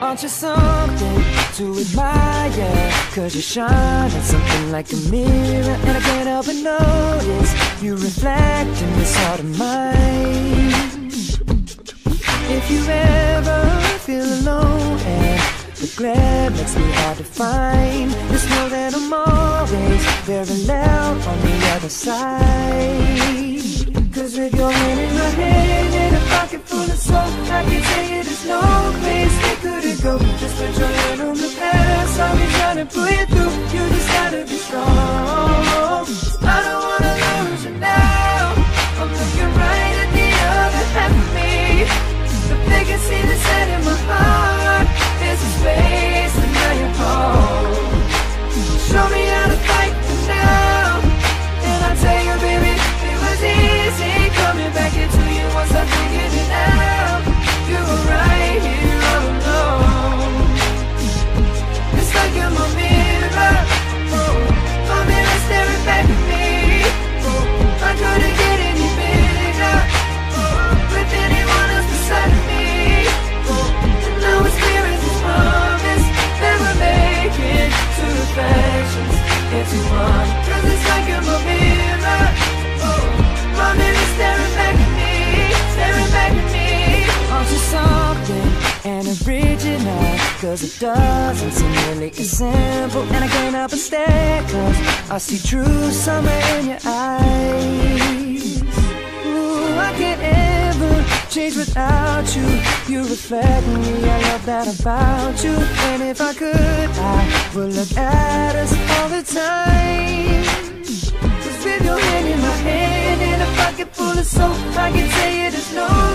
Aren't you something to admire? Cause you shine on something like a mirror And I can't help but notice You reflect in this heart of mine If you ever feel alone and the glare makes me hard to find Just know that I'm always very loud on the other side Cause with your hand in my hand and a pocket full of soul I can tell to pull Cause it doesn't seem really as simple. And I can't help but stare Cause I see true summer in your eyes. Ooh, I can't ever change without you. You reflect me, I love that about you. And if I could, I would look at us all the time. Cause with your hand in my hand and a pocket full of soap I can tell you there's no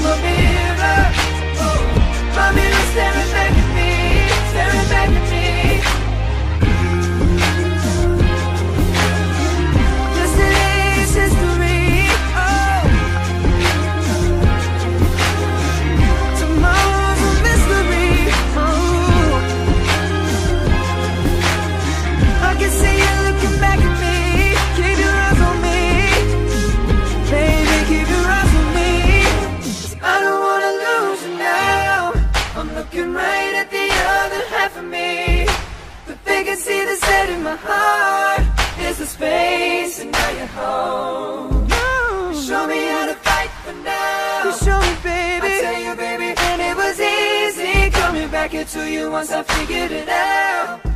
it's set in my heart. There's a space and now you're home. Show me how to fight for now. You show me, baby. I tell you, baby, and it was easy coming back into you once I figured it out.